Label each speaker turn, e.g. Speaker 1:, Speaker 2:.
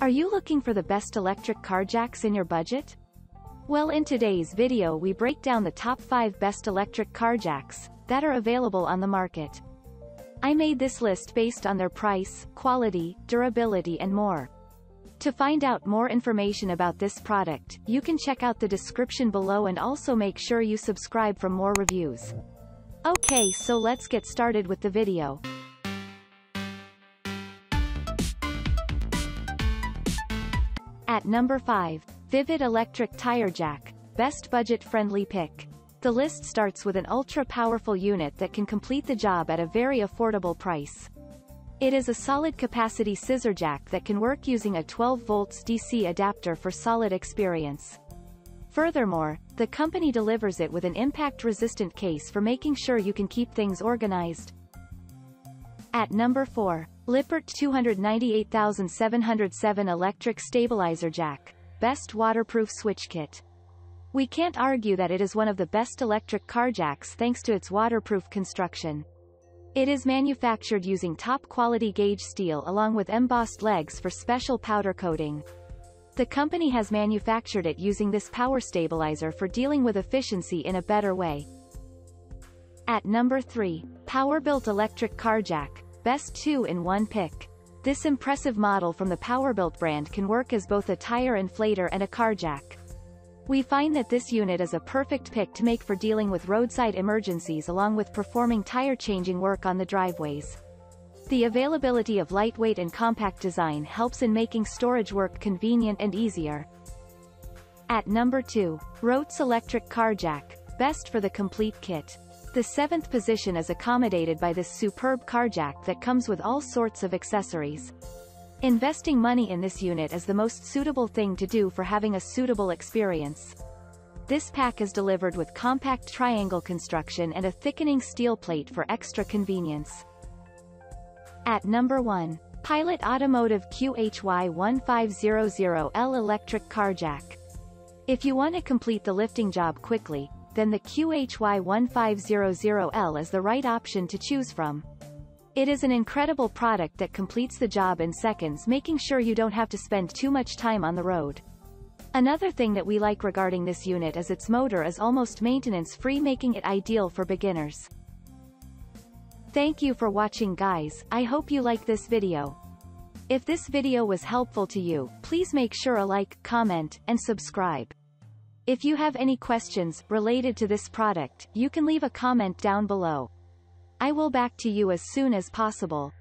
Speaker 1: Are you looking for the best electric car jacks in your budget? Well in today's video we break down the top 5 best electric car jacks that are available on the market. I made this list based on their price, quality, durability and more. To find out more information about this product, you can check out the description below and also make sure you subscribe for more reviews. Okay so let's get started with the video. At number 5, Vvivid Electric Tire Jack, best budget-friendly pick. The list starts with an ultra-powerful unit that can complete the job at a very affordable price. It is a solid capacity scissor jack that can work using a 12 volts DC adapter for solid experience. Furthermore, the company delivers it with an impact-resistant case for making sure you can keep things organized. At number 4, Lippert 298707 Electric Stabilizer Jack. Best Waterproof Switch Kit. We can't argue that it is one of the best electric car jacks thanks to its waterproof construction. It is manufactured using top-quality gauge steel along with embossed legs for special powder coating. The company has manufactured it using this power stabilizer for dealing with efficiency in a better way. At number 3, Powerbuilt Electric Car Jack. Best 2-in-1 pick. This impressive model from the Powerbuilt brand can work as both a tire inflator and a car jack. We find that this unit is a perfect pick to make for dealing with roadside emergencies along with performing tire changing work on the driveways. The availability of lightweight and compact design helps in making storage work convenient and easier. At number 2, Rogtz Electric Car Jack, best for the complete kit. The seventh position is accommodated by this superb car jack that comes with all sorts of accessories. Investing money in this unit is the most suitable thing to do for having a suitable experience. This pack is delivered with compact triangle construction and a thickening steel plate for extra convenience. At number 1. Pilot Automotive QHY1500L Electric Car Jack. If you want to complete the lifting job quickly, then the QHY1500L is the right option to choose from. It is an incredible product that completes the job in seconds making sure you don't have to spend too much time on the road. Another thing that we like regarding this unit is its motor is almost maintenance-free making it ideal for beginners. Thank you for watching guys, I hope you like this video. If this video was helpful to you, please make sure a like, comment, and subscribe. If you have any questions related to this product, you can leave a comment down below. I will back to you as soon as possible.